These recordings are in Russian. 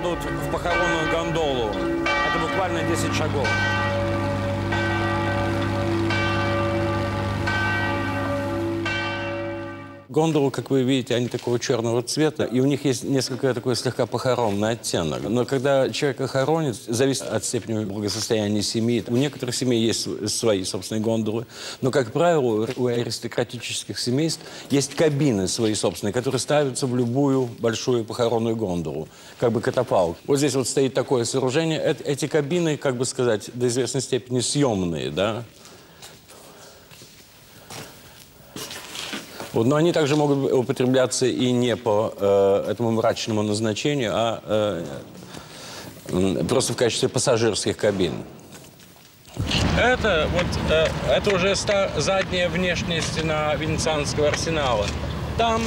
кладут в похоронную гондолу. Это буквально 10 шагов. Гондолы, как вы видите, они такого черного цвета, и у них есть несколько такой слегка похоронный оттенок. Но когда человека хоронят, зависит от степени благосостояния семьи. У некоторых семей есть свои собственные гондолы, но, как правило, у аристократических семейств есть кабины свои собственные, которые ставятся в любую большую похоронную гондолу, как бы катапалк. Вот здесь вот стоит такое сооружение. Эти кабины, как бы сказать, до известной степени съемные, да, Вот, но они также могут употребляться и не по э, этому мрачному назначению, а э, просто в качестве пассажирских кабин. Это вот э, это уже ста- задняя внешняя стена Венецианского арсенала. Там,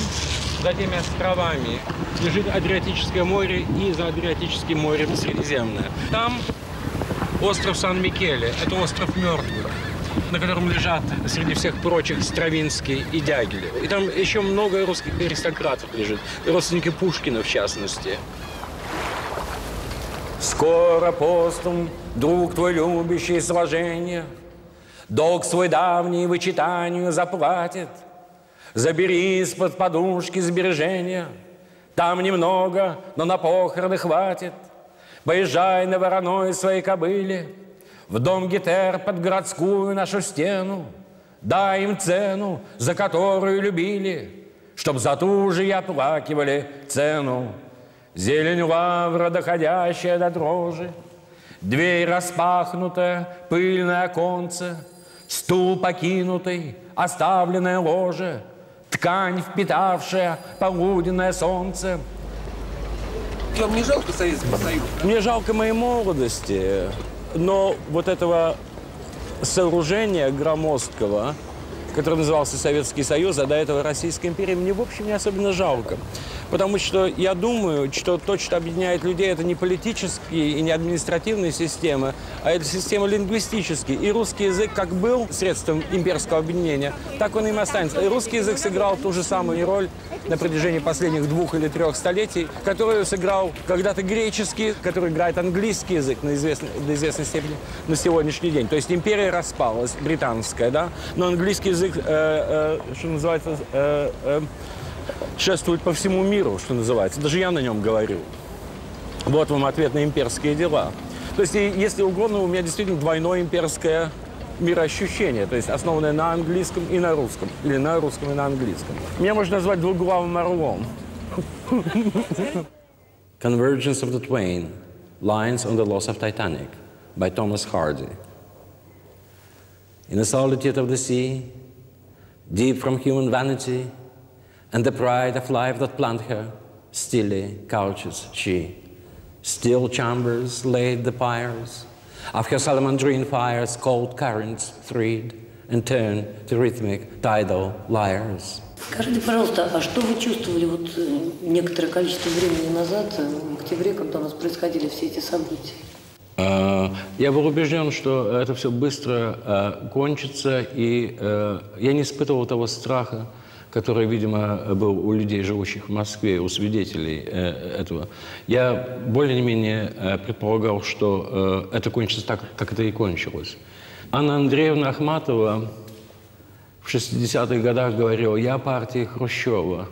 за теми островами, лежит Адриатическое море и за Адриатическим морем Средиземное. Там остров Сан-Микеле. Это остров мертвых на котором лежат среди всех прочих Стравинский и Дягилев. И там еще много русских аристократов лежит, родственники Пушкина в частности. Скоро постум, друг твой любящий сложение, Долг свой давний вычитанию заплатит. Забери из-под подушки сбережения, Там немного, но на похороны хватит. Поезжай на вороной своей кобыле, в дом Гетер под городскую нашу стену, Дай им цену, за которую любили, Чтоб за ту же и оплакивали цену. Зелень лавра, доходящая до дрожи, Дверь распахнутая, пыльное оконце, Стул покинутый, оставленное ложе, Ткань, впитавшая полуденное солнце. Вам не жалко Советского Союза? Мне жалко моей молодости, но вот этого сооружения громоздкого, который назывался Советский Союз, а до этого Российская империя, мне, в общем, не особенно жалко. Потому что я думаю, что то, что объединяет людей, это не политические и не административные системы, а это система лингвистические. И русский язык как был средством имперского объединения, так он им останется. И русский язык сыграл ту же самую роль на протяжении последних двух или трех столетий, которую сыграл когда-то греческий, который играет английский язык на известной, до известной степени на сегодняшний день. То есть империя распалась, британская, да, но английский язык, э, э, что называется, э, э, шествует по всему миру, что называется. Даже я на нем говорю. Вот вам ответ на имперские дела. То есть, если угодно, у меня действительно двойное имперское мироощущение, то есть основанное на английском и на русском, или на русском и на английском. Меня можно назвать двуглавым орлом. Convergence of the Twain, Lines on the Loss of Titanic by Thomas Hardy. In the solitude of the sea, deep from human vanity, and the pride of life that plant her, stilly couches she. Still chambers laid the pyres, of her salamandrine fires cold currents freed and turn to rhythmic tidal lyres. Скажите, пожалуйста, а что вы чувствовали вот э, некоторое количество времени назад, э, в октябре, когда у нас происходили все эти события? Э, я был убежден, что это все быстро кончится, и я не испытывал того страха, который, видимо, был у людей, живущих в Москве, у свидетелей э, этого, я более-менее э, предполагал, что э, это кончится так, как это и кончилось. Анна Андреевна Ахматова в 60-х годах говорила, я партия Хрущева.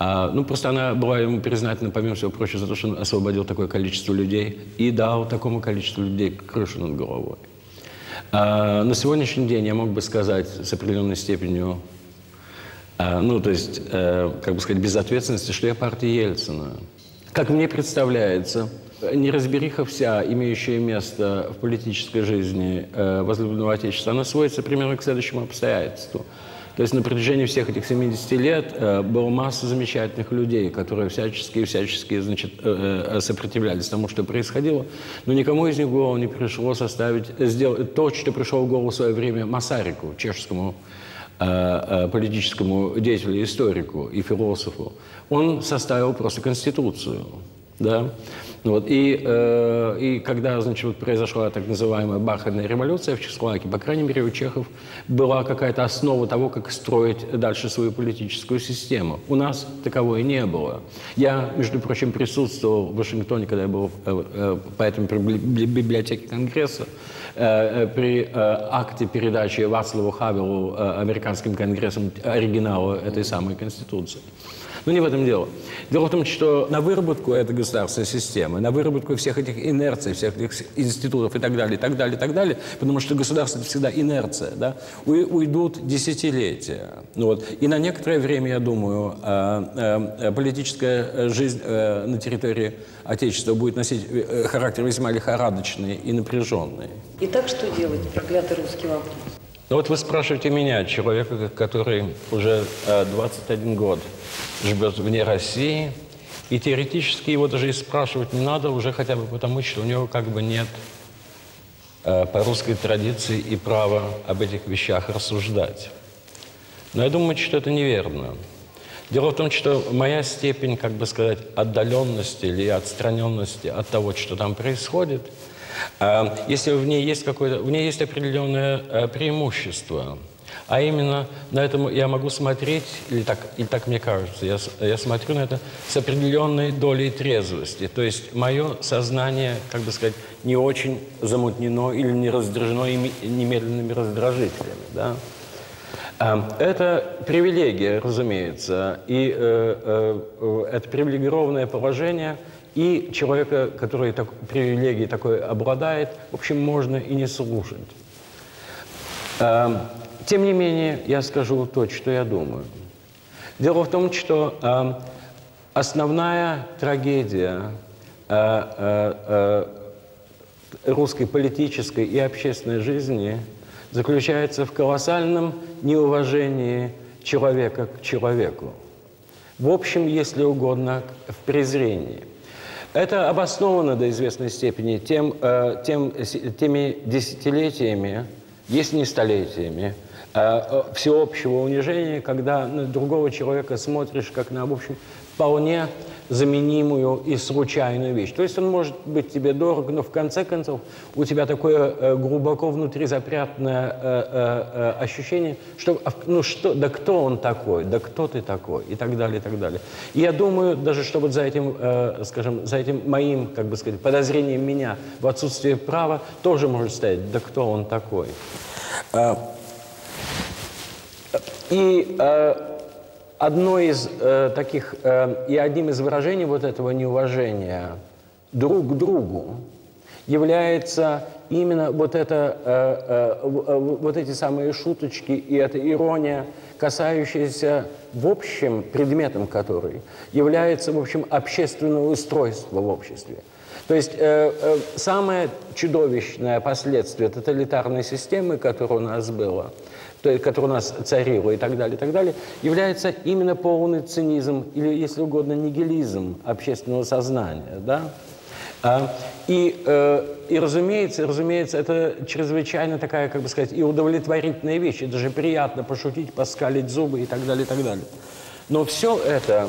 А, ну, просто она была ему признательна, помимо всего прочего, за то, что он освободил такое количество людей и дал такому количеству людей крышу над головой. А, на сегодняшний день я мог бы сказать с определенной степенью ну, то есть, э, как бы сказать, безответственности, что я партия Ельцина. Как мне представляется, неразбериха вся, имеющая место в политической жизни э, возлюбленного Отечества, она сводится примерно к следующему обстоятельству. То есть на протяжении всех этих 70 лет э, была масса замечательных людей, которые всячески и всячески значит, э, э, сопротивлялись тому, что происходило, но никому из них в голову не пришло составить, сделать то, что пришло в голову в свое время Масарику, чешскому политическому деятелю, историку и философу, он составил просто конституцию. Да? Вот. И, э, и когда значит, вот произошла так называемая бархатная революция в Чехословакии, по крайней мере, у чехов была какая-то основа того, как строить дальше свою политическую систему. У нас таковой не было. Я, между прочим, присутствовал в Вашингтоне, когда я был э, э, поэтому при библиотеке Конгресса, э, э, при э, акте передачи Вацлаву Хавелу э, американским конгрессом оригинала этой самой Конституции. Но не в этом дело. Дело в том, что на выработку этой государственной системы, на выработку всех этих инерций, всех этих институтов и так далее, и так далее, и так далее, потому что государство – всегда инерция, да, уйдут десятилетия. Ну, вот. И на некоторое время, я думаю, э, э, политическая жизнь э, на территории Отечества будет носить характер весьма лихорадочный и напряженный. Итак, что делать, проклятый русский вопрос? Ну вот вы спрашиваете меня, человека, который уже 21 год живет вне России, и теоретически его даже и спрашивать не надо уже хотя бы потому, что у него как бы нет э, по русской традиции и права об этих вещах рассуждать. Но я думаю, что это неверно. Дело в том, что моя степень, как бы сказать, отдаленности или отстраненности от того, что там происходит, э, если в ней есть какое-то, в ней есть определенное э, преимущество – а именно на этом я могу смотреть, или так, или так мне кажется, я, я смотрю на это с определенной долей трезвости. То есть мое сознание, как бы сказать, не очень замутнено или не раздражено немедленными раздражителями. Да? Эм, это привилегия, разумеется, и э, э, это привилегированное положение, и человека, который так, привилегией такой обладает, в общем, можно и не слушать. Эм, тем не менее, я скажу то, что я думаю. Дело в том, что э, основная трагедия э, русской политической и общественной жизни заключается в колоссальном неуважении человека к человеку. В общем, если угодно, в презрении. Это обосновано до известной степени тем, э, тем, теми десятилетиями, если не столетиями, Э, э, всеобщего унижения, когда на другого человека смотришь как на, в общем, вполне заменимую и случайную вещь. То есть он может быть тебе дорог, но в конце концов у тебя такое э, глубоко внутри запрятанное э, э, э, ощущение, что, а, ну что, да кто он такой, да кто ты такой, и так далее, и так далее. И я думаю, даже что вот за этим, э, скажем, за этим моим, как бы сказать, подозрением меня в отсутствие права тоже может стоять, да кто он такой. Э, и э, одно из э, таких, э, и одним из выражений вот этого неуважения друг к другу является именно вот, это, э, э, э, вот эти самые шуточки и эта ирония, касающаяся в общем предметом которой является, в общем, общественное устройство в обществе. То есть э, э, самое чудовищное последствие тоталитарной системы, которая у нас была, который у нас царил и так далее, и так далее, является именно полный цинизм или, если угодно, нигилизм общественного сознания. Да? А, и, э, и разумеется, разумеется, это чрезвычайно такая, как бы сказать, и удовлетворительная вещь. Это же приятно пошутить, поскалить зубы и так далее, и так далее. Но все это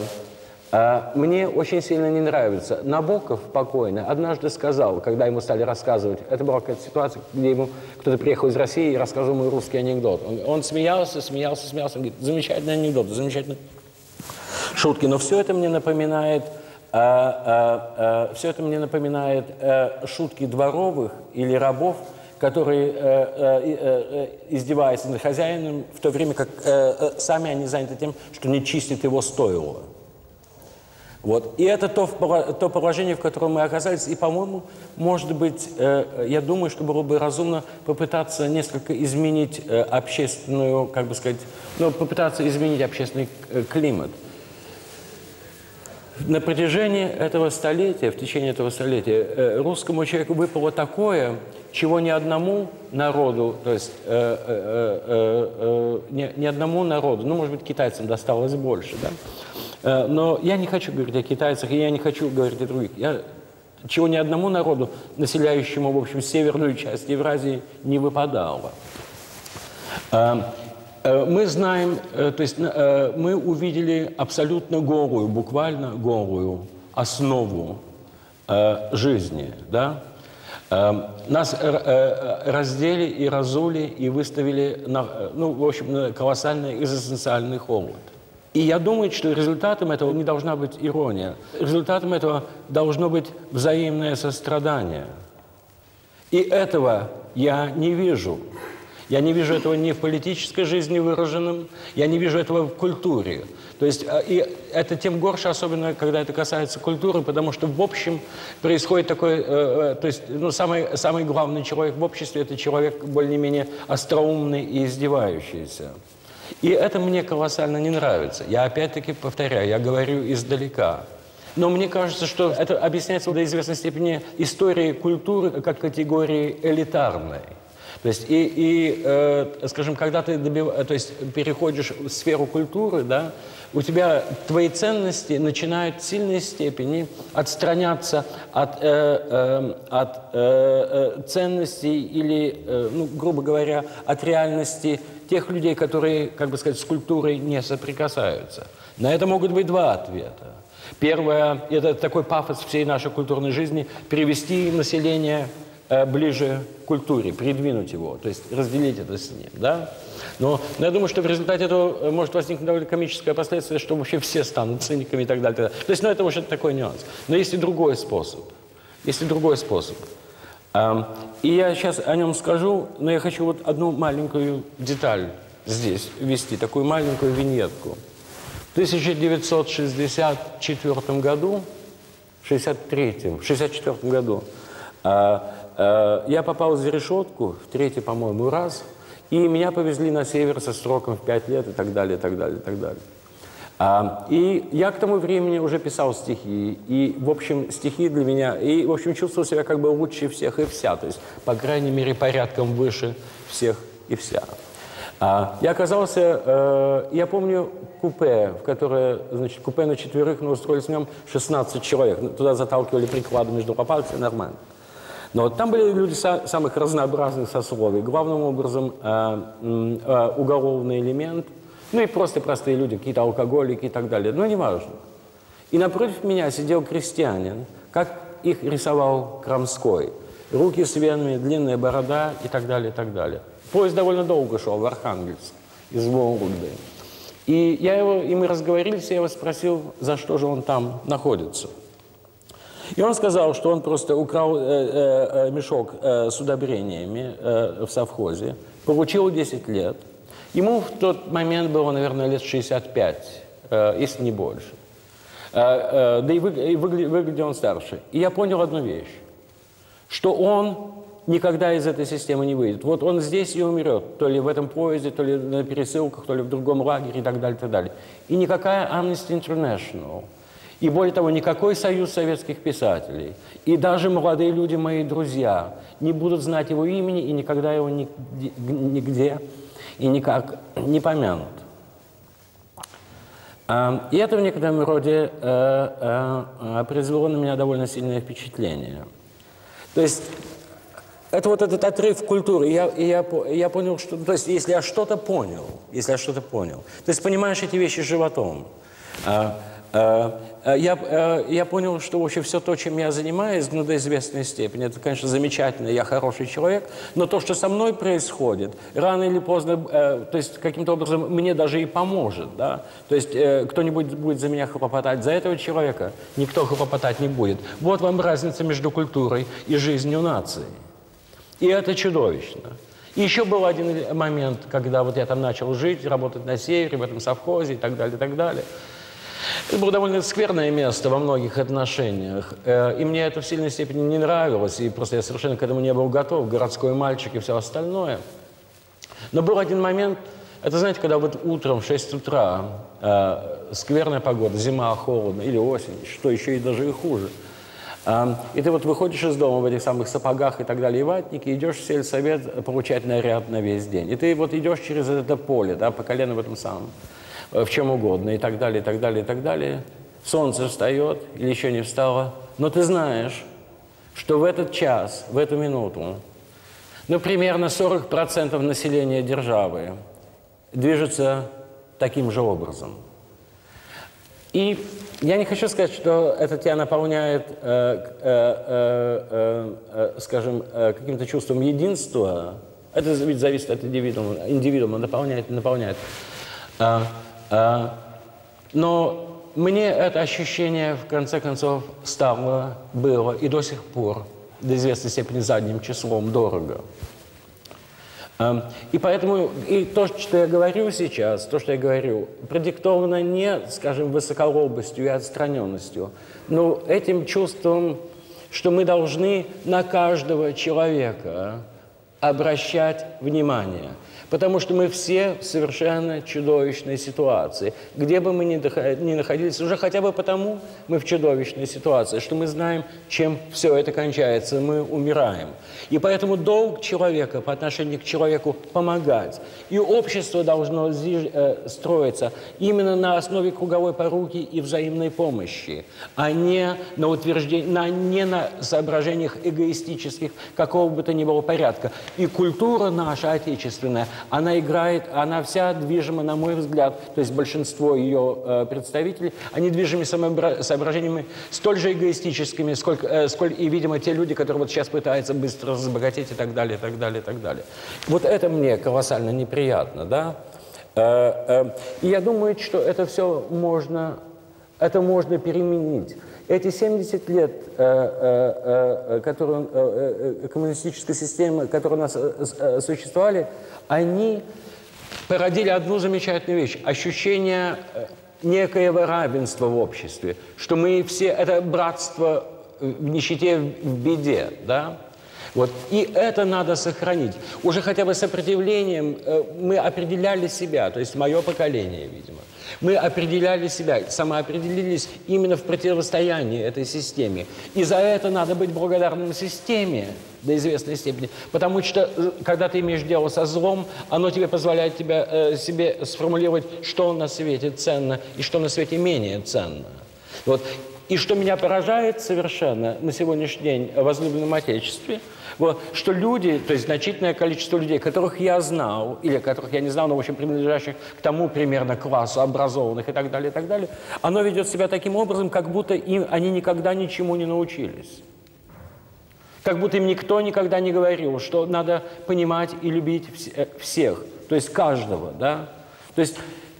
мне очень сильно не нравится. Набоков покойно однажды сказал, когда ему стали рассказывать, это была какая-то ситуация, где ему кто-то приехал из России и рассказывал ему русский анекдот. Он, он смеялся, смеялся, смеялся, он говорит, замечательный анекдот, замечательный шутки, но все это мне напоминает, а, а, а, все это мне напоминает а, шутки дворовых или рабов, которые, э, э, э, издеваясь над хозяином, в то время как э, э, сами они заняты тем, что не чистят его стоило. Вот. И это то, то положение, в котором мы оказались. И, по-моему, может быть, э, я думаю, что было бы разумно попытаться несколько изменить э, общественную, как бы сказать, ну, попытаться изменить общественный э, климат. На протяжении этого столетия, в течение этого столетия, э, русскому человеку выпало такое, чего ни одному народу, то есть э, э, э, э, ни, ни одному народу, ну, может быть, китайцам досталось больше, да, Э, но я не хочу говорить о китайцах, и я не хочу говорить о других. Я, чего ни одному народу, населяющему, в общем, северную часть Евразии, не выпадало. Э, э, мы знаем, то есть мы увидели абсолютно голую, буквально голую основу э, жизни, да, э, нас э, э, раздели и разули и выставили на, э, ну, в общем, на колоссальный экзистенциальный холод. И я думаю, что результатом этого не должна быть ирония. Результатом этого должно быть взаимное сострадание. И этого я не вижу. Я не вижу этого ни в политической жизни выраженном, я не вижу этого в культуре. То есть а, и это тем горше, особенно когда это касается культуры, потому что в общем происходит такой, э, э, то есть ну, самый, самый главный человек в обществе – это человек более-менее остроумный и издевающийся. И это мне колоссально не нравится. Я опять-таки повторяю, я говорю издалека. Но мне кажется, что это объясняется до известной степени историей культуры как категории элитарной. То есть, и, и э, скажем, когда ты добив... то есть, переходишь в сферу культуры, да, у тебя твои ценности начинают в сильной степени отстраняться от, э, э, от э, ценностей или, э, ну, грубо говоря, от реальности тех людей, которые, как бы сказать, с культурой не соприкасаются. На это могут быть два ответа. Первое, это такой пафос всей нашей культурной жизни, привести население Э, ближе к культуре, придвинуть его, то есть разделить это с ним, да? Но, но я думаю, что в результате этого э, может возникнуть довольно комическое последствие, что вообще все станут циниками и так далее. То есть, ну, это уже такой нюанс. Но есть и другой способ. Есть и другой способ. И я сейчас о нем скажу, но я хочу вот одну маленькую деталь здесь ввести, такую маленькую виньетку. В 1964 году, 63 64 году, а, Э, я попал за решетку в третий, по-моему, раз, и меня повезли на север со сроком в пять лет и так далее, и так далее, и так далее. А, и я к тому времени уже писал стихи, и, в общем, стихи для меня, и, в общем, чувствовал себя как бы лучше всех и вся, то есть, по крайней мере, порядком выше всех и вся. А, я оказался, э, я помню купе, в которое, значит, купе на четверых, мы устроились в нем 16 человек, туда заталкивали приклады между лопаток, нормально. Но вот там были люди самых разнообразных сословий. Главным образом э, э, уголовный элемент, ну и просто простые люди, какие-то алкоголики и так далее. Но неважно. И напротив меня сидел крестьянин, как их рисовал Крамской. Руки с венами, длинная борода и так далее, и так далее. Поезд довольно долго шел в Архангельск из Вологды. И, я его, и мы разговорились, я его спросил, за что же он там находится. И он сказал, что он просто украл э, э, э, мешок э, с удобрениями э, в совхозе, получил 10 лет. Ему в тот момент было, наверное, лет 65, э, если не больше. Э, э, да и, вы, и выглядел, выглядел он старше. И я понял одну вещь, что он никогда из этой системы не выйдет. Вот он здесь и умрет, то ли в этом поезде, то ли на пересылках, то ли в другом лагере и так далее, и так далее. И никакая Amnesty International – и более того, никакой союз советских писателей, и даже молодые люди, мои друзья, не будут знать его имени и никогда его нигде и никак не помянут. А, и это в некотором роде э, э, произвело на меня довольно сильное впечатление. То есть это вот этот отрыв культуры. Я, я, я понял, что... То есть если я что-то понял, если я что-то понял, то есть понимаешь эти вещи животом, а, Э, э, я, э, я понял, что вообще все то, чем я занимаюсь, ну, до известной степени, это, конечно, замечательно, я хороший человек, но то, что со мной происходит, рано или поздно, то есть каким-то образом мне даже и поможет, да, то есть кто-нибудь будет за меня хлопотать, за этого человека никто хлопотать не будет. Вот вам разница между культурой и жизнью нации. И это чудовищно. И еще был один момент, когда вот я там начал жить, работать на севере, в этом совхозе и так далее, и так далее – это было довольно скверное место во многих отношениях. Э, и мне это в сильной степени не нравилось. И просто я совершенно к этому не был готов. Городской мальчик и все остальное. Но был один момент, это, знаете, когда вот утром в 6 утра э, скверная погода, зима, холодно, или осень, что еще и даже и хуже. Э, и ты вот выходишь из дома в этих самых сапогах и так далее, и ватники, идешь в сельсовет получать наряд на весь день. И ты вот идешь через это поле, да, по колено в этом самом. Э, в чем угодно, и так далее, и так далее, и так далее. Солнце встает или еще не встало, но ты знаешь, что в этот час, в эту минуту, ну, примерно 40% населения державы движется таким же образом. И Я не хочу сказать, что это тебя наполняет, э, э, э, э, э, скажем, э, каким-то чувством единства. Это ведь зависит от индивидуума. Индивидуума наполняет, наполняет. А, а, но мне это ощущение, в конце концов, стало, было и до сих пор до известной степени задним числом дорого. Эм, и поэтому и то, что я говорю сейчас, то, что я говорю, продиктовано не, скажем, высоколобостью и отстраненностью, но этим чувством, что мы должны на каждого человека обращать внимание – Потому что мы все в совершенно чудовищной ситуации. Где бы мы ни находились, уже хотя бы потому мы в чудовищной ситуации, что мы знаем, чем все это кончается, мы умираем. И поэтому долг человека по отношению к человеку помогать. И общество должно э, строиться именно на основе круговой поруки и взаимной помощи, а не на утверждении, на, не на соображениях эгоистических какого бы то ни было порядка. И культура наша отечественная – она играет, она вся движима, на мой взгляд, то есть большинство ее э, представителей, они движимы соображениями столь же эгоистическими, сколько, э, сколь и, видимо, те люди, которые вот сейчас пытаются быстро разбогатеть и так далее, и так далее, и так далее. Вот это мне колоссально неприятно, да? Э, э, и я думаю, что это все можно, это можно переменить. Эти 70 лет, э, э, э, которые, коммунистической системы, которые у нас существовали, они породили одну замечательную вещь – ощущение некоего равенства в обществе, что мы все, это братство в нищете, в беде, да? Вот. И это надо сохранить. Уже хотя бы сопротивлением мы определяли себя, то есть мое поколение, видимо. Мы определяли себя, самоопределились именно в противостоянии этой системе. И за это надо быть благодарным системе до известной степени. Потому что, э, когда ты имеешь дело со злом, оно тебе позволяет тебя, э, себе сформулировать, что на свете ценно и что на свете менее ценно. Вот. И что меня поражает совершенно на сегодняшний день в возлюбленном Отечестве – вот, что люди, то есть значительное количество людей, которых я знал, или которых я не знал, но, в общем, принадлежащих к тому примерно классу образованных и так далее, и так далее, оно ведет себя таким образом, как будто им, они никогда ничему не научились. Как будто им никто никогда не говорил, что надо понимать и любить э, всех, то есть каждого, да. То есть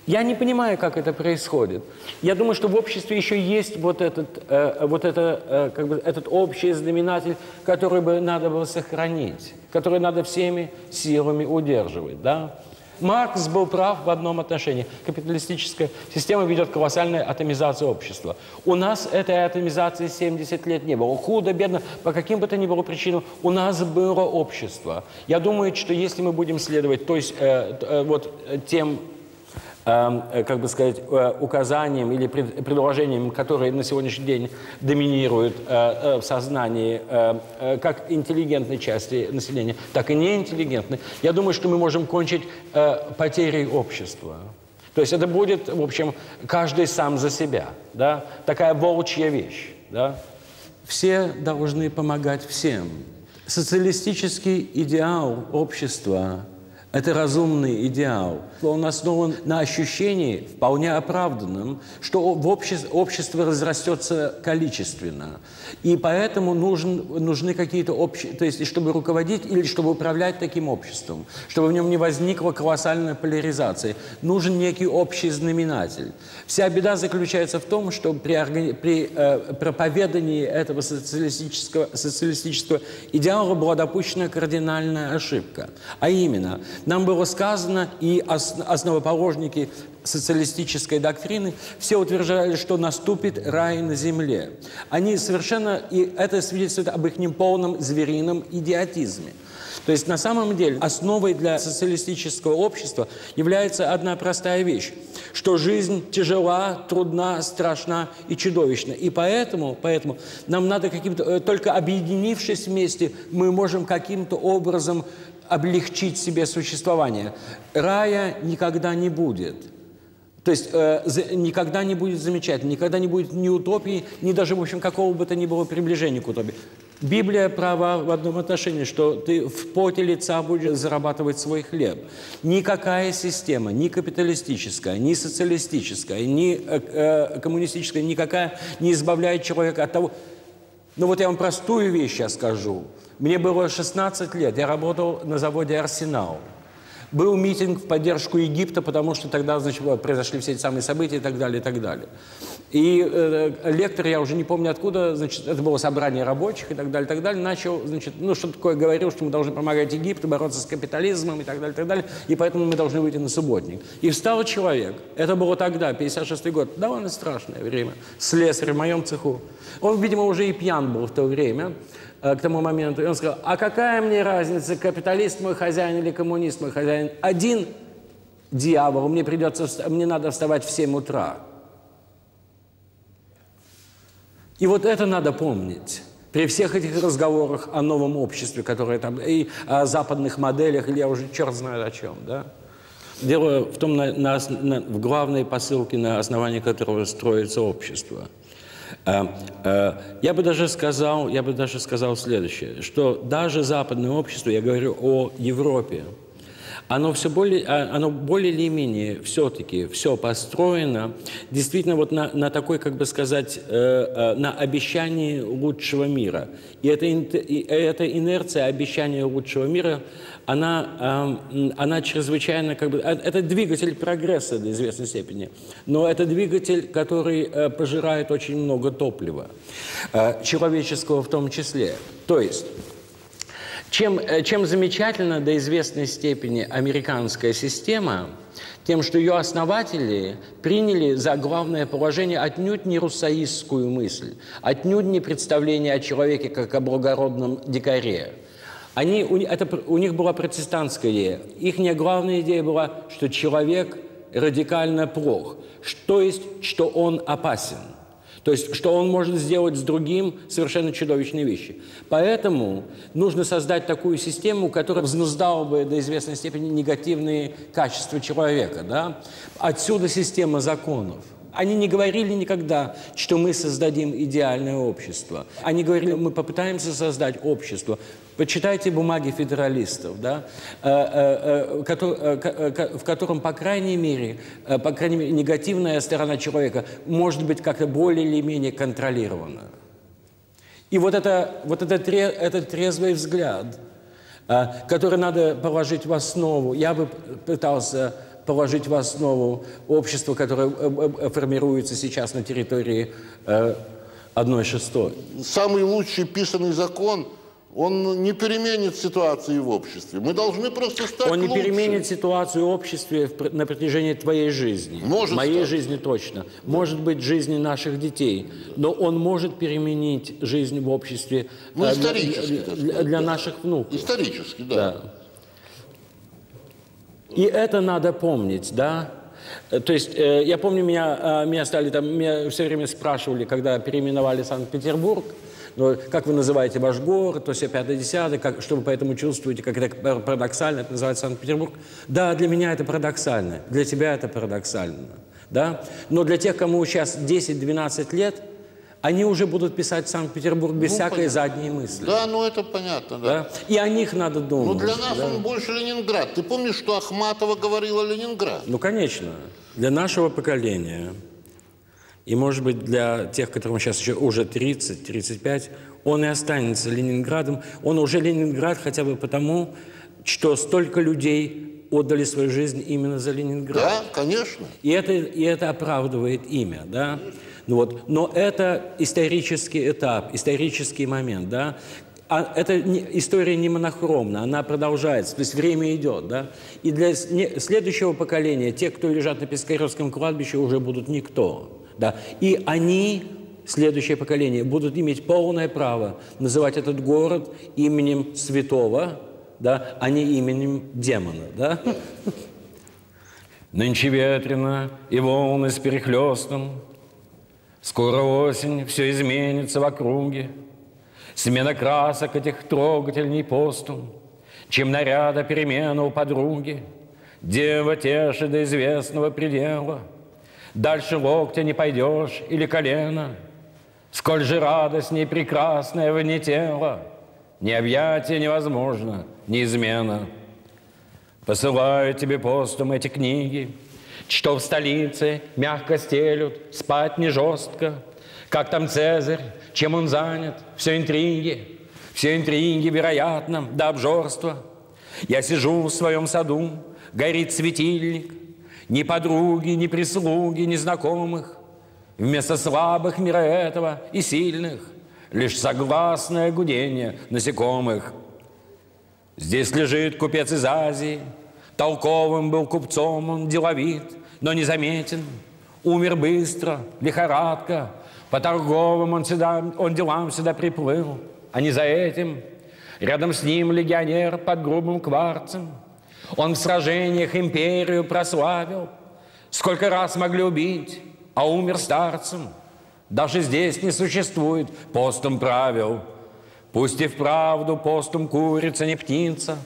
я не понимаю, как это происходит. Я думаю, что в обществе еще есть вот этот, э, вот это, э, как бы этот общий знаменатель, который бы надо было сохранить, который надо всеми силами удерживать. Да? Маркс был прав в одном отношении. Капиталистическая система ведет к колоссальной атомизации общества. У нас этой атомизации 70 лет не было. Худо, бедно, по каким бы то ни было причинам, у нас было общество. Я думаю, что если мы будем следовать то есть, э, э, вот, тем э, как бы сказать, э, указаниям или предложениям, которые на сегодняшний день доминируют э, в сознании как интеллигентной части населения, так и неинтеллигентной, я думаю, что мы можем кончить потерей общества. То есть это будет, в общем, каждый сам за себя, да? такая волчья вещь. Да? Все должны помогать всем. Социалистический идеал общества это разумный идеал. Он основан на ощущении, вполне оправданном, что в обществе, общество разрастется количественно. И поэтому нужен, нужны какие-то общие... То есть, чтобы руководить или чтобы управлять таким обществом, чтобы в нем не возникла колоссальная поляризация, нужен некий общий знаменатель. Вся беда заключается в том, что при, при э, проповедании этого социалистического, социалистического идеала была допущена кардинальная ошибка. А именно – нам было сказано, и основоположники социалистической доктрины все утверждали, что наступит рай на земле. Они совершенно, и это свидетельствует об их полном зверином идиотизме. То есть на самом деле основой для социалистического общества является одна простая вещь, что жизнь тяжела, трудна, страшна и чудовищна. И поэтому, поэтому нам надо каким-то, э, только объединившись вместе, мы можем каким-то образом облегчить себе существование. Рая никогда не будет. То есть э, никогда не будет замечательно, никогда не будет ни утопии, ни даже, в общем, какого бы то ни было приближения к утопии. Библия права в одном отношении, что ты в поте лица будешь зарабатывать свой хлеб. Никакая система, ни капиталистическая, ни социалистическая, ни э, э, коммунистическая, никакая не избавляет человека от того... Ну вот я вам простую вещь сейчас скажу. Мне было 16 лет, я работал на заводе «Арсенал». Был митинг в поддержку Египта, потому что тогда значит, произошли все эти самые события и так далее, и так далее. И э, лектор, я уже не помню откуда, значит, это было собрание рабочих и так далее, и так далее, начал, значит, ну, что такое говорил, что мы должны помогать Египту, бороться с капитализмом и так далее, и так далее, и поэтому мы должны выйти на субботник. И встал человек, это было тогда, 56 год, довольно страшное время, слесарь в моем цеху. Он, видимо, уже и пьян был в то время, к тому моменту. И он сказал, а какая мне разница, капиталист мой хозяин или коммунист мой хозяин? Один дьявол, мне придется, мне надо вставать в 7 утра. И вот это надо помнить. При всех этих разговорах о новом обществе, которое там, и о западных моделях, или я уже черт знает о чем, да? Дело в том, на, на, на, в главной посылке, на основании которого строится общество – Э, э, я бы даже сказал, я бы даже сказал следующее, что даже западное общество, я говорю о Европе, оно все более, а, оно более или менее все-таки все построено действительно вот на, на такой, как бы сказать, э, на обещании лучшего мира. И эта, и эта инерция обещания лучшего мира, она, она чрезвычайно как бы... А, это двигатель прогресса до известной степени, но это двигатель, который э, пожирает очень много топлива, э, человеческого в том числе. То есть... Чем, э, чем замечательна до известной степени американская система, тем, что ее основатели приняли за главное положение отнюдь не руссоистскую мысль, отнюдь не представление о человеке как о благородном дикаре – они, у, это, у них была протестантская идея. Их главная идея была, что человек радикально плох, то есть, что он опасен. То есть, что он может сделать с другим совершенно чудовищные вещи. Поэтому нужно создать такую систему, которая взнуздала бы до известной степени негативные качества человека. Да? Отсюда система законов – они не говорили никогда, что мы создадим идеальное общество. Они говорили, мы попытаемся создать общество. Почитайте бумаги федералистов, да, э, э, э, в котором, по крайней мере, по крайней мере, негативная сторона человека может быть как-то более или менее контролирована. И вот, это, вот этот, этот трезвый взгляд, который надо положить в основу, я бы пытался положить в основу общества, которое формируется сейчас на территории одной шестой. Самый лучший писанный закон он не переменит ситуацию в обществе. Мы должны просто стать Он не лучше. переменит ситуацию в обществе на протяжении твоей жизни. Может Моей стать. жизни точно. Может быть, жизни наших детей. Но он может переменить жизнь в обществе ну, исторически, для, для, для наших внуков. Исторически, да. да. И это надо помнить, да? То есть, э, я помню, меня, э, меня стали там, меня все время спрашивали, когда переименовали Санкт-Петербург, ну, как вы называете ваш город, то все пятое, десятое, как, что вы поэтому чувствуете, как это парадоксально, это называется Санкт-Петербург. Да, для меня это парадоксально, для тебя это парадоксально, да? Но для тех, кому сейчас 10-12 лет – они уже будут писать Санкт-Петербург без ну, всякой понятно. задней мысли. Да, ну это понятно, да. да. И о них надо думать. Ну для нас да. он больше Ленинград. Ты помнишь, что Ахматова говорила Ленинград? Ну, конечно. Для нашего поколения, и, может быть, для тех, которым сейчас еще уже 30-35, он и останется Ленинградом. Он уже Ленинград хотя бы потому, что столько людей отдали свою жизнь именно за Ленинград. Да, конечно. И это, и это оправдывает имя, да. Ну вот. Но это исторический этап, исторический момент, да. А эта история не монохромна, она продолжается, то есть время идет, да. И для следующего поколения, те, кто лежат на Пискаревском кладбище, уже будут никто, да. И они следующее поколение будут иметь полное право называть этот город именем святого, да, а не именем демона. Да? Нынче ветрено, и волны с перехлестом, Скоро осень, все изменится в округе. Смена красок этих трогательней постум, Чем наряда перемена у подруги. Дева тешит до известного предела, Дальше локтя не пойдешь или колено. Сколь же радостней прекрасное вне тела, Ни объятие невозможно, ни измена. Посылаю тебе постум эти книги, Что в столице мягко стелют, спать не жестко. Как там Цезарь, чем он занят, все интриги, Все интриги, вероятно, до обжорства. Я сижу в своем саду, горит светильник, Ни подруги, ни прислуги, ни знакомых, Вместо слабых мира этого и сильных Лишь согласное гудение насекомых. Здесь лежит купец из Азии, Толковым был купцом он, деловит, но незаметен. Умер быстро, лихорадка, По торговым он, сюда, он делам сюда приплыл, А не за этим Рядом с ним легионер под грубым кварцем. Он в сражениях империю прославил, Сколько раз могли убить, а умер старцем. Даже здесь не существует постом правил. Пусть и вправду постом курица не птица,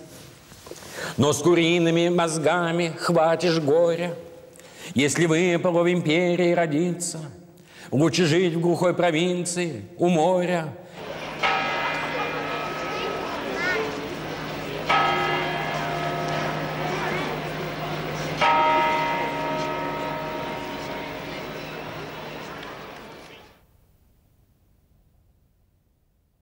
но с куриными мозгами хватишь горя. Если выпало в империи родиться, лучше жить в глухой провинции, у моря,